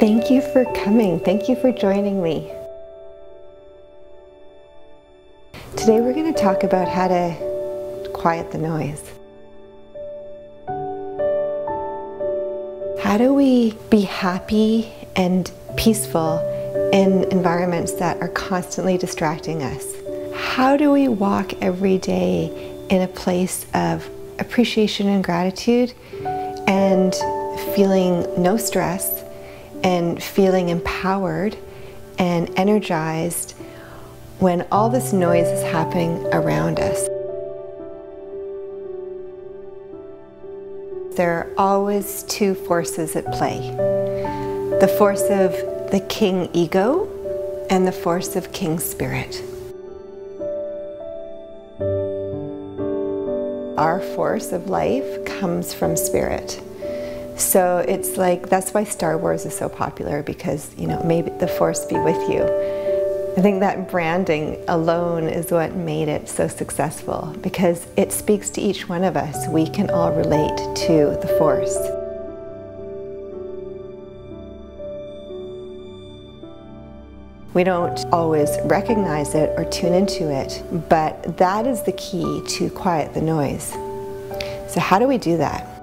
Thank you for coming. Thank you for joining me. Today we're going to talk about how to quiet the noise. How do we be happy and peaceful in environments that are constantly distracting us? How do we walk every day in a place of appreciation and gratitude and feeling no stress and feeling empowered and energized when all this noise is happening around us? There are always two forces at play the force of the king ego and the force of king spirit. Our force of life comes from spirit. So it's like that's why Star Wars is so popular because, you know, maybe the force be with you. I think that branding alone is what made it so successful because it speaks to each one of us. We can all relate to the force. We don't always recognize it or tune into it, but that is the key to quiet the noise. So, how do we do that?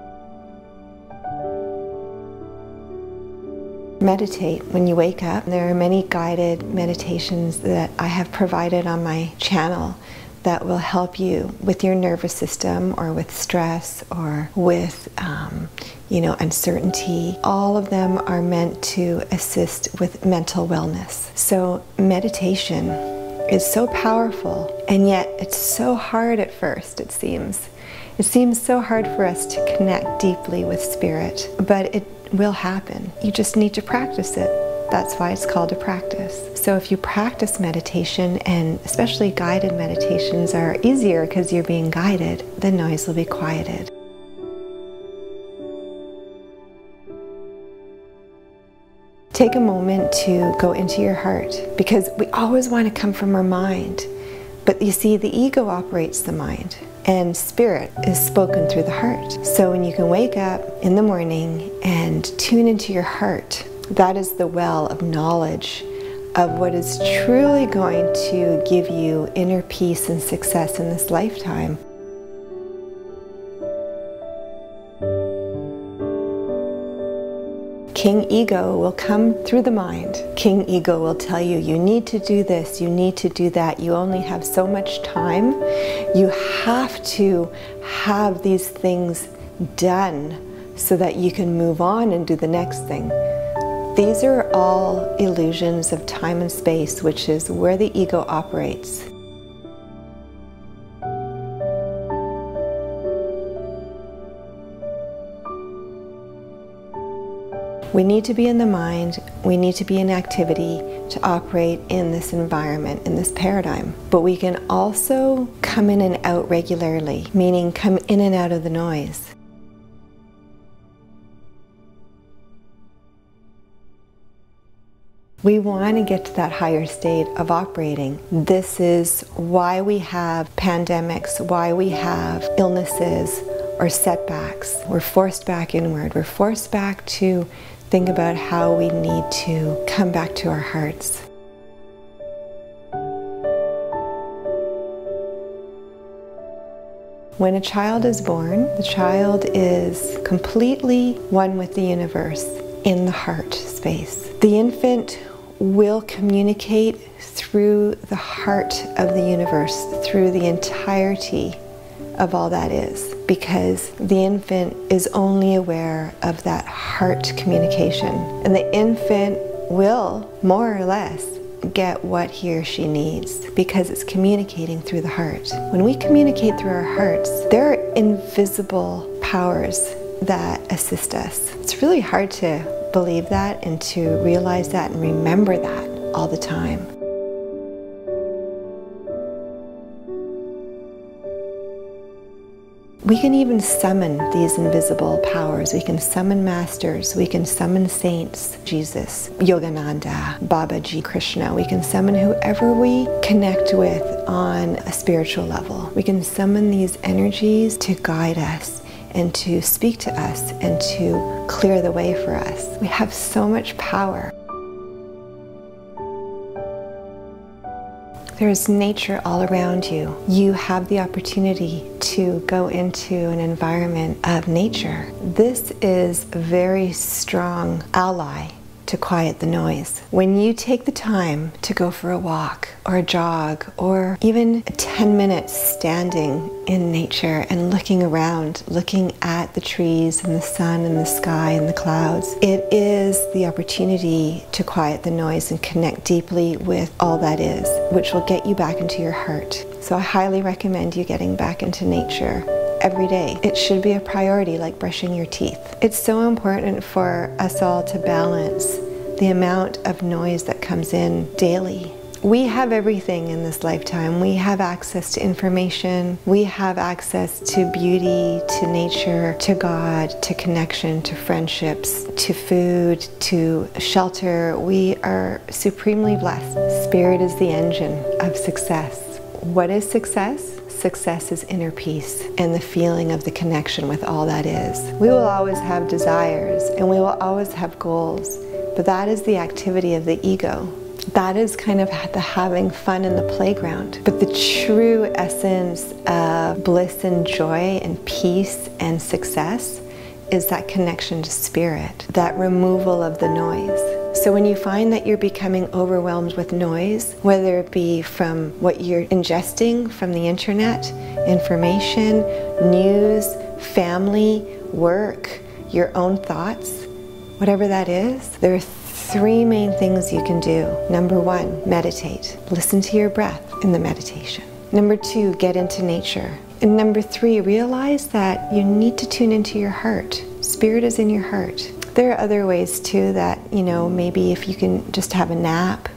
Meditate when you wake up. There are many guided meditations that I have provided on my channel that will help you with your nervous system or with stress or with um, you know uncertainty. All of them are meant to assist with mental wellness. So meditation is so powerful and yet it's so hard at first it seems. It seems so hard for us to connect deeply with spirit but it will happen. You just need to practice it. That's why it's called a practice. So if you practice meditation, and especially guided meditations are easier because you're being guided, the noise will be quieted. Take a moment to go into your heart because we always want to come from our mind. But you see, the ego operates the mind and spirit is spoken through the heart. So when you can wake up in the morning and tune into your heart, that is the well of knowledge of what is truly going to give you inner peace and success in this lifetime. King Ego will come through the mind. King Ego will tell you, you need to do this, you need to do that, you only have so much time. You have to have these things done so that you can move on and do the next thing. These are all illusions of time and space, which is where the ego operates. We need to be in the mind, we need to be in activity to operate in this environment, in this paradigm. But we can also come in and out regularly, meaning come in and out of the noise. We want to get to that higher state of operating. This is why we have pandemics, why we have illnesses or setbacks. We're forced back inward. We're forced back to think about how we need to come back to our hearts. When a child is born, the child is completely one with the universe in the heart space. The infant will communicate through the heart of the universe, through the entirety of all that is because the infant is only aware of that heart communication. And the infant will, more or less, get what he or she needs because it's communicating through the heart. When we communicate through our hearts, there are invisible powers that assist us. It's really hard to believe that and to realize that and remember that all the time. We can even summon these invisible powers. We can summon masters. We can summon saints, Jesus, Yogananda, Babaji, Krishna. We can summon whoever we connect with on a spiritual level. We can summon these energies to guide us and to speak to us and to clear the way for us. We have so much power. There's nature all around you. You have the opportunity to go into an environment of nature. This is a very strong ally to quiet the noise. When you take the time to go for a walk or a jog or even a 10 minutes standing in nature and looking around, looking at the trees and the sun and the sky and the clouds, it is the opportunity to quiet the noise and connect deeply with all that is, which will get you back into your heart. So I highly recommend you getting back into nature every day. It should be a priority like brushing your teeth. It's so important for us all to balance the amount of noise that comes in daily. We have everything in this lifetime. We have access to information. We have access to beauty, to nature, to God, to connection, to friendships, to food, to shelter. We are supremely blessed. Spirit is the engine of success. What is success? Success is inner peace and the feeling of the connection with all that is. We will always have desires and we will always have goals, but that is the activity of the ego. That is kind of the having fun in the playground. But the true essence of bliss and joy and peace and success is that connection to spirit, that removal of the noise. So when you find that you're becoming overwhelmed with noise, whether it be from what you're ingesting from the internet, information, news, family, work, your own thoughts, whatever that is, there are three main things you can do. Number one, meditate. Listen to your breath in the meditation. Number two, get into nature. And number three, realize that you need to tune into your heart. Spirit is in your heart. There are other ways too that, you know, maybe if you can just have a nap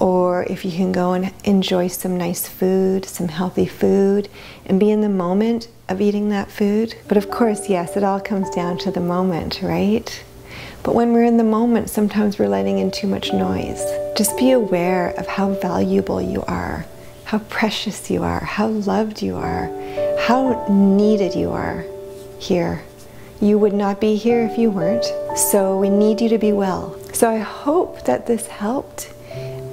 or if you can go and enjoy some nice food, some healthy food, and be in the moment of eating that food. But of course, yes, it all comes down to the moment, right? But when we're in the moment, sometimes we're letting in too much noise. Just be aware of how valuable you are, how precious you are, how loved you are, how needed you are here you would not be here if you weren't. So we need you to be well. So I hope that this helped.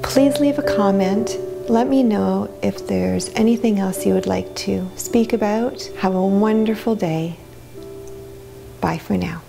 Please leave a comment. Let me know if there's anything else you would like to speak about. Have a wonderful day. Bye for now.